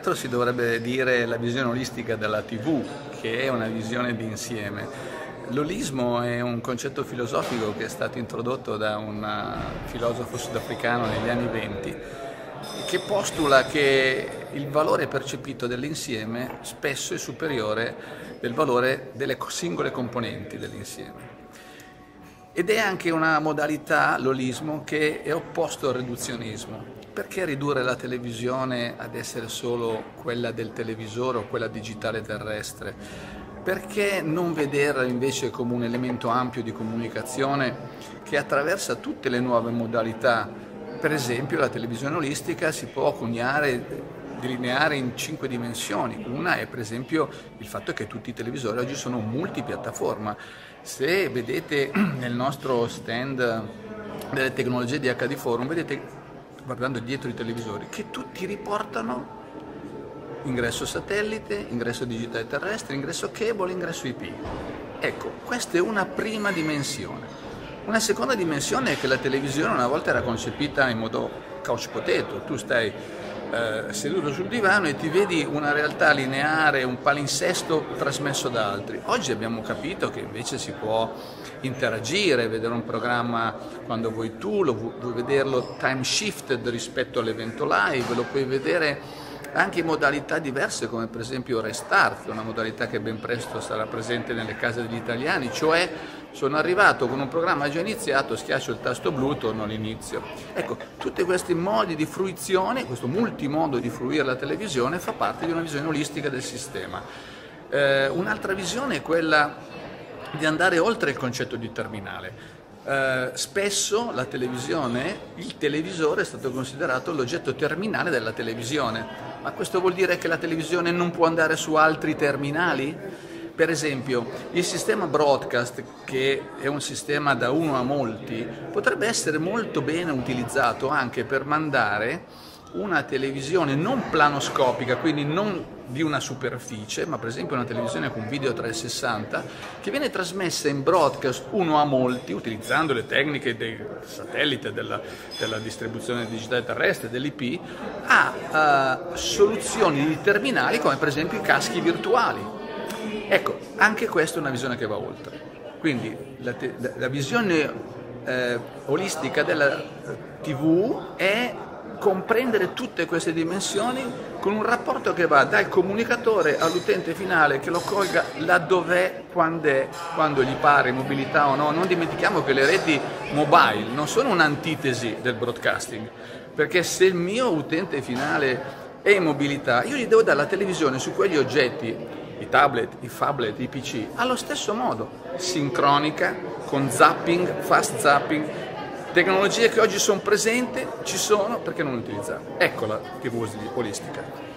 altro si dovrebbe dire la visione olistica della TV, che è una visione di insieme. L'olismo è un concetto filosofico che è stato introdotto da un uh, filosofo sudafricano negli anni venti che postula che il valore percepito dell'insieme spesso è superiore del valore delle singole componenti dell'insieme. Ed è anche una modalità, l'olismo, che è opposto al riduzionismo. Perché ridurre la televisione ad essere solo quella del televisore o quella digitale terrestre? Perché non vederla invece come un elemento ampio di comunicazione che attraversa tutte le nuove modalità? Per esempio la televisione olistica si può coniare delineare in cinque dimensioni. Una è per esempio il fatto che tutti i televisori oggi sono multipiattaforma. Se vedete nel nostro stand delle tecnologie di HD Forum, vedete guardando dietro i televisori che tutti riportano ingresso satellite, ingresso digitale terrestre, ingresso cable, ingresso IP. Ecco, questa è una prima dimensione. Una seconda dimensione è che la televisione una volta era concepita in modo couch potato, tu stai eh, seduto sul divano e ti vedi una realtà lineare, un palinsesto trasmesso da altri. Oggi abbiamo capito che invece si può interagire, vedere un programma quando vuoi tu, lo vuoi vederlo time shifted rispetto all'evento live, lo puoi vedere anche in modalità diverse come per esempio Restart, una modalità che ben presto sarà presente nelle case degli italiani, cioè sono arrivato con un programma già iniziato, schiaccio il tasto blu, torno all'inizio. Ecco, tutti questi modi di fruizione, questo multimodo di fruire la televisione fa parte di una visione olistica del sistema. Eh, un'altra visione è quella di andare oltre il concetto di terminale. Eh, spesso la televisione, il televisore è stato considerato l'oggetto terminale della televisione, ma questo vuol dire che la televisione non può andare su altri terminali? Per esempio, il sistema broadcast, che è un sistema da uno a molti, potrebbe essere molto bene utilizzato anche per mandare una televisione non planoscopica, quindi non di una superficie, ma per esempio una televisione con video 360, che viene trasmessa in broadcast uno a molti, utilizzando le tecniche del satellite, della, della distribuzione digitale terrestre, dell'IP, a uh, soluzioni di terminali come per esempio i caschi virtuali Ecco, anche questa è una visione che va oltre. Quindi la, te, la, visione eh, olistica della eh, TV è comprendere tutte queste dimensioni con un rapporto che va dal comunicatore all'utente finale che lo colga laddov'è, quando è, quando gli pare, mobilità o no. Non dimentichiamo che le reti mobile non sono un'antitesi del broadcasting, perché se il mio utente finale è in mobilità, io gli devo dare la televisione su quegli oggetti i tablet, i phablet, i PC, allo stesso modo, sincronica, con zapping, fast zapping, tecnologie che oggi sono presenti, ci sono, perché non utilizzarle? Ecco la TV olistica.